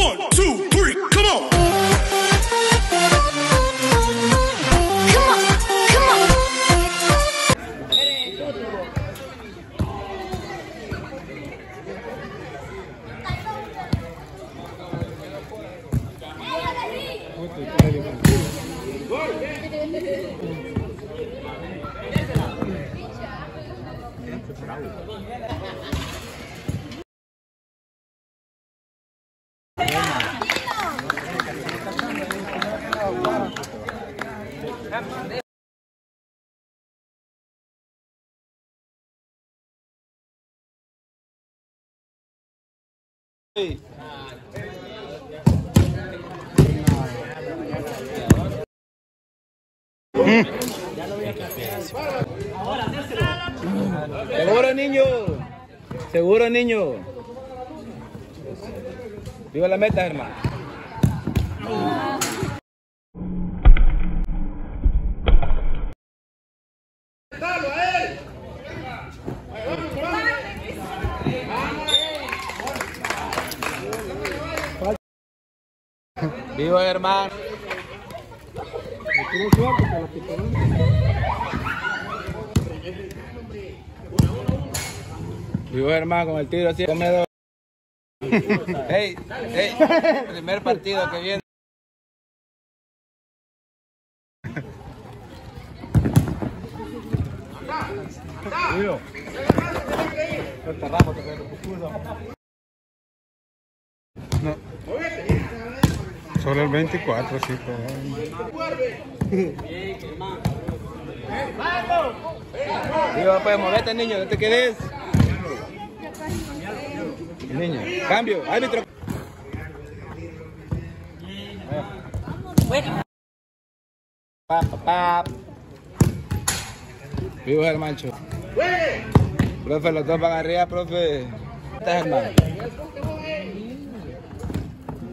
One, two, three, come on. Come on, come on. Seguro, niño. Seguro, niño. Viva la meta, hermano. Viva, hermano. Vivo hermano con el tiro así. Comedor. Hey, hey, primer partido que viene. Solo el 24, sí. Vivo, pues movete niño, no te quedes. Niño, cambio, árbitro. Pap, pap. Vivo el mancho. Profe, los dos van arriba, profe. Este es el man.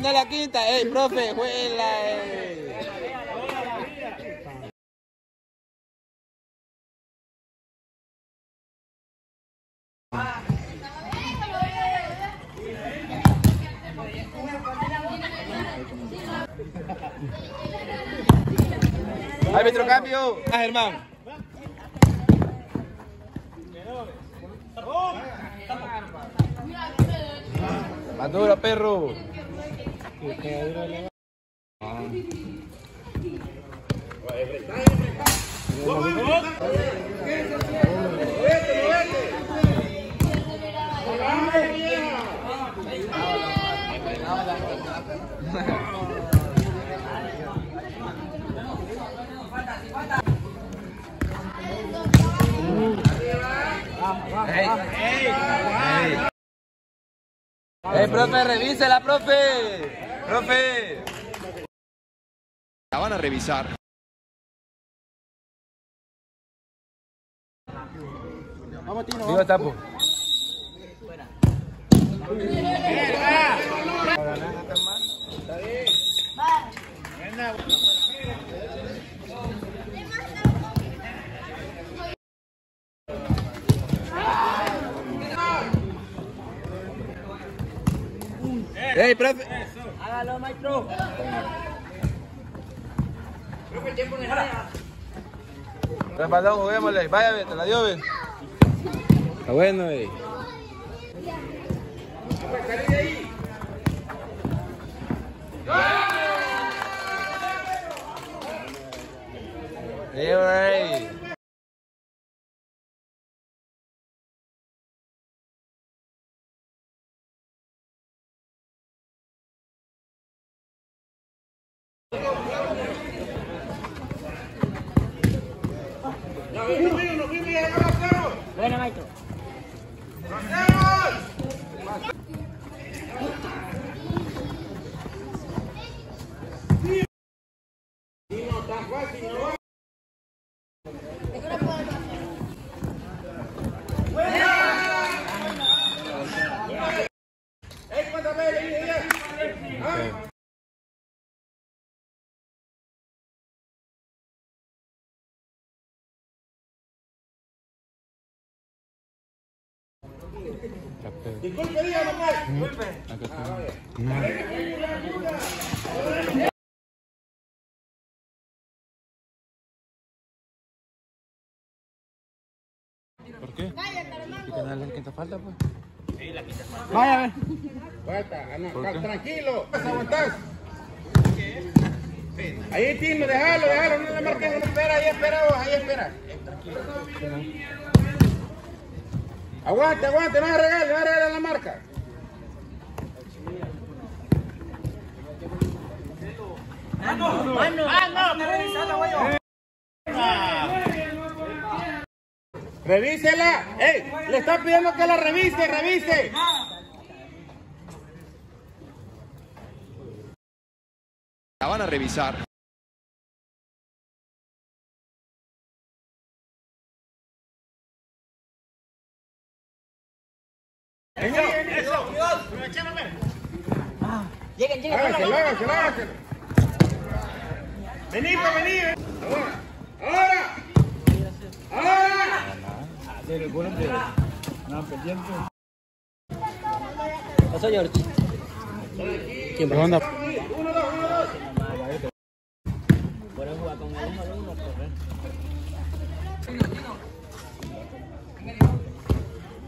profe, no la quinta! ¡Ey, profe, juela! ey! Árbitro cambio. Ah, Germán. Más duro, perro. Ey, ey. Ey, profe, revísela, profe. Profe. La van a revisar. Viva Tapo. ¡Ey, profe! Maestro. Respaldón, juguémosle. Vaya, ve, te la dio, ve. Está bueno, ve. Ey, Buena, maestro. Disculpe, dígame, pues. ¿Por qué? ¿Y que darle quinta falta, pues? Falta, ah, no, cal- tranquilo, vas a aguantar. Ahí, Tino, déjalo, déjalo, no le marques, no espera, ahí espera vos, ahí espera. Eh, Tranquilo. Aguante, aguante, no se regale, no regale la marca. Revísela. ¡Ey! Le está pidiendo que la revise, revise. La van a revisar. Lleguen, lleguen. Hágaselo, hágaselo, hágaselo. Vení, pues, vení. Ahora. Ahora. Ahora. Pasó George. ¿Qué onda? Uno, dos, uno, dos. Jugar con el uno correr.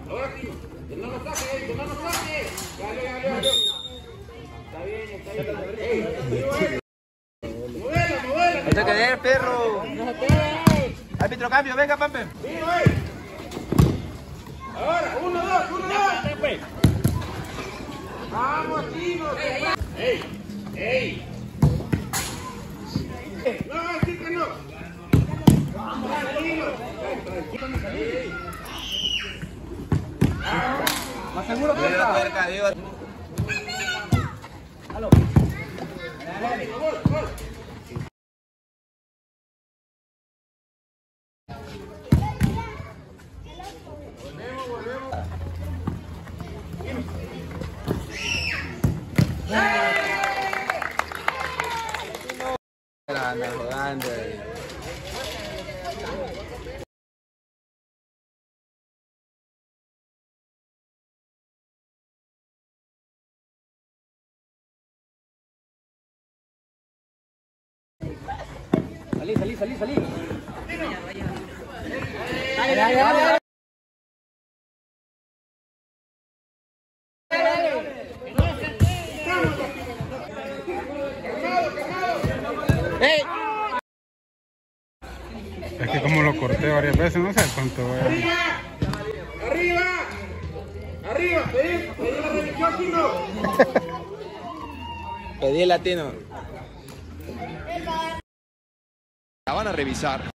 Ahora sí. ¡No te quedes, perro! Árbitro cambio, venga, Pampe. Ahora, uno, dos, uno, dos. Vamos, Tino. Ey, ey. No, así que no. Tranquilo. Tranquilo. Ey. ¿Más seguro que está? Cerca, Diego. Anda jugando. eh. Salí, salí, salí, salí. Dale, dale, dale. Es que como lo corté varias veces, no sé cuánto voy a... Arriba, arriba, arriba, pedí, pedí la latino. La van a revisar.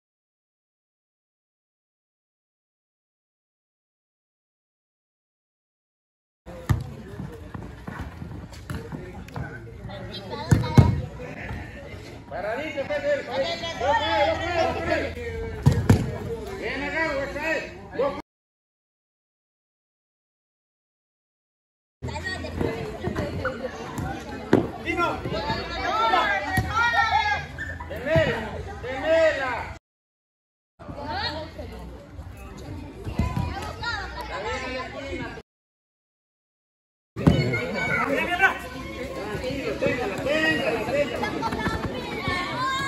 Paradito, ese es él, ahí. Lo puede, lo puede, lo puede. Bien agarrado, ese es. Lo Tino. Temela, temela.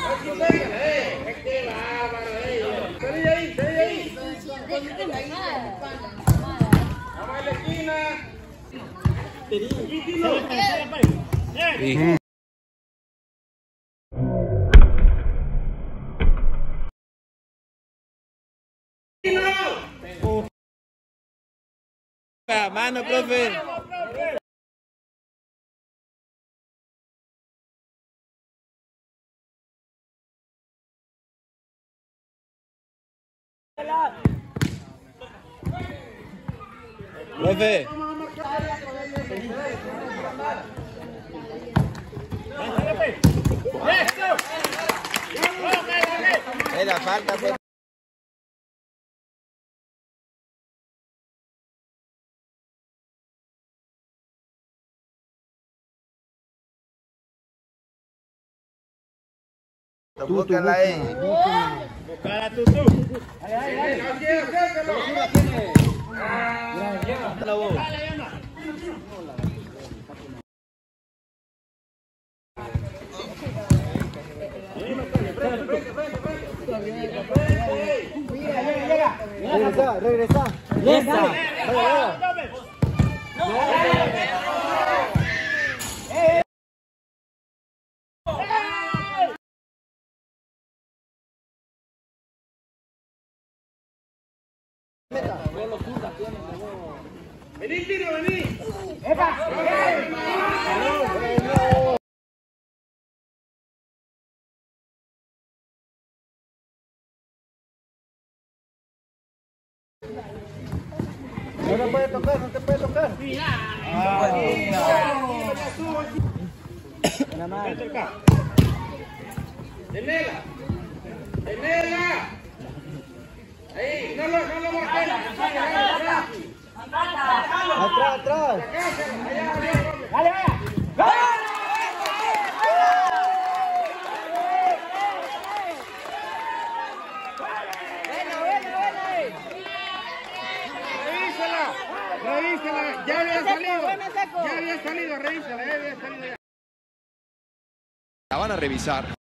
Aquí téngala, eh. Qué bárbaro, eh. Salí de ahí, salí de ahí. Vamos a la esquina. Aquí, Tino. Tino. La mano, profe. Profe. Era falta, pues. Búscala ahí. Regresa, regresa. Regresa. Tocar. Denela. Denela. Ahí, no lo, no lo marques. Atrás, atrás. Revísala. Revísala. Ya había salido. Ya había salido, revísala. Ya había salido. ya. La van a revisar.